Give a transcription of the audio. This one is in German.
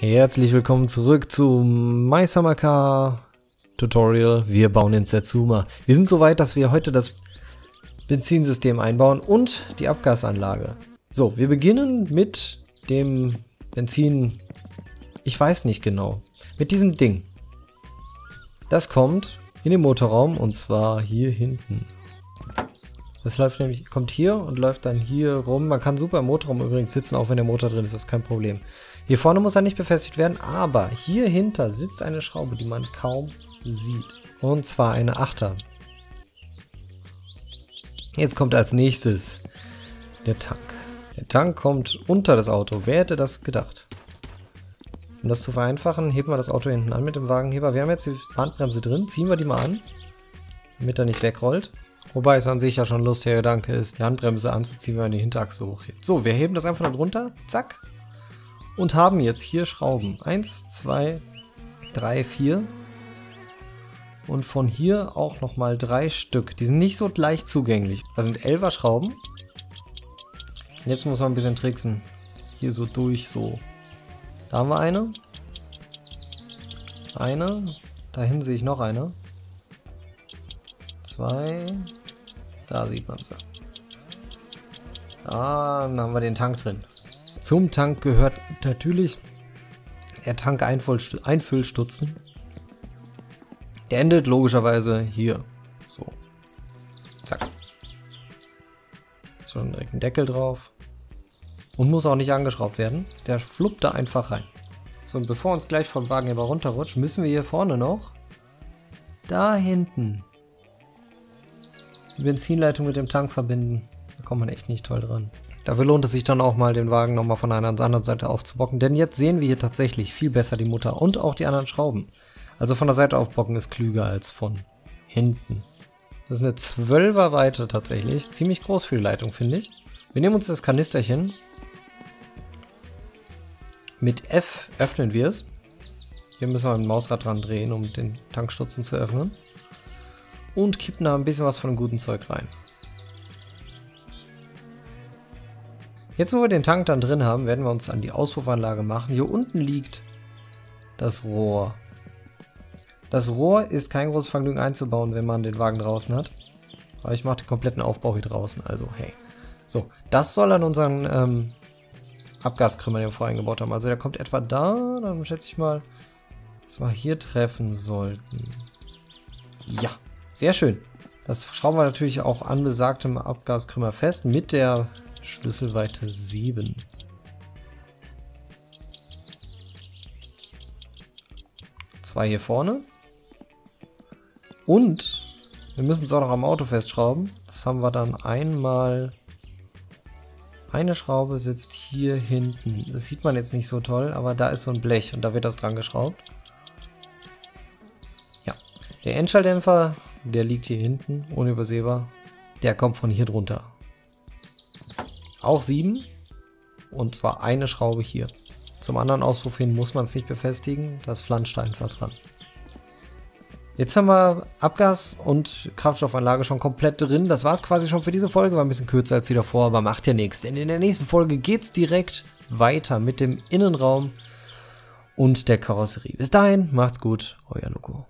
Herzlich willkommen zurück zu My Summer Car Tutorial. Wir bauen in Setsuma. Wir sind so weit, dass wir heute das Benzinsystem einbauen und die Abgasanlage. So, wir beginnen mit dem Benzin... Ich weiß nicht genau. Mit diesem Ding. Das kommt in den Motorraum und zwar hier hinten. Das läuft nämlich, kommt hier und läuft dann hier rum. Man kann super im Motorraum übrigens sitzen, auch wenn der Motor drin ist, das ist kein Problem. Hier vorne muss er nicht befestigt werden, aber hier hinter sitzt eine Schraube, die man kaum sieht. Und zwar eine Achter. Jetzt kommt als nächstes der Tank. Der Tank kommt unter das Auto. Wer hätte das gedacht? Um das zu vereinfachen, heben wir das Auto hinten an mit dem Wagenheber. Wir haben jetzt die Handbremse drin. Ziehen wir die mal an, damit er nicht wegrollt. Wobei es an sich ja schon lustiger Gedanke ist, die Handbremse anzuziehen, wenn man die Hinterachse hochhebt. So, wir heben das einfach dann runter. Zack. Und haben jetzt hier Schrauben. Eins, zwei, drei, vier. Und von hier auch nochmal drei Stück. Die sind nicht so leicht zugänglich. Das sind Elfer Schrauben. Jetzt muss man ein bisschen tricksen. Hier so durch, so. Da haben wir eine. Eine. Dahin sehe ich noch eine. Zwei. Da sieht man sie. Dann haben wir den Tank drin. Zum Tank gehört natürlich der Tank-Einfüllstutzen. Der endet logischerweise hier. So. Zack. Ist schon direkt ein Deckel drauf. Und muss auch nicht angeschraubt werden. Der fluppt da einfach rein. So, und bevor uns gleich vom Wagenheber runterrutscht, müssen wir hier vorne noch da hinten Benzinleitung mit dem Tank verbinden. Da kommt man echt nicht toll dran. Dafür lohnt es sich dann auch mal, den Wagen nochmal von einer anderen Seite aufzubocken, denn jetzt sehen wir hier tatsächlich viel besser die Mutter und auch die anderen Schrauben. Also von der Seite aufbocken ist klüger als von hinten. Das ist eine 12er Weite tatsächlich. Ziemlich groß für die Leitung, finde ich. Wir nehmen uns das Kanisterchen. Mit F öffnen wir es. Hier müssen wir ein Mausrad dran drehen, um den Tankstutzen zu öffnen und kippen da ein bisschen was von dem guten Zeug rein. Jetzt, wo wir den Tank dann drin haben, werden wir uns an die Auspuffanlage machen. Hier unten liegt das Rohr. Das Rohr ist kein großes Vergnügen einzubauen, wenn man den Wagen draußen hat. Aber ich mache den kompletten Aufbau hier draußen, also hey. So, das soll an unseren ähm, Abgaskrümmer, den wir vorher eingebaut haben. Also der kommt etwa da, dann schätze ich mal, dass wir hier treffen sollten. Ja, sehr schön. Das schrauben wir natürlich auch an besagtem Abgaskrümmer fest mit der Schlüsselweite 7. Zwei hier vorne. Und wir müssen es auch noch am Auto festschrauben. Das haben wir dann einmal... Eine Schraube sitzt hier hinten. Das sieht man jetzt nicht so toll, aber da ist so ein Blech und da wird das dran geschraubt. Ja, der Endschalldämpfer der liegt hier hinten, unübersehbar. Der kommt von hier drunter. Auch 7. Und zwar eine Schraube hier. Zum anderen Auspuff hin muss man es nicht befestigen. Das flanscht einfach dran. Jetzt haben wir Abgas und Kraftstoffanlage schon komplett drin. Das war es quasi schon für diese Folge. War ein bisschen kürzer als die davor, aber macht ja nichts. Denn in der nächsten Folge geht es direkt weiter mit dem Innenraum und der Karosserie. Bis dahin, macht's gut, euer Loco.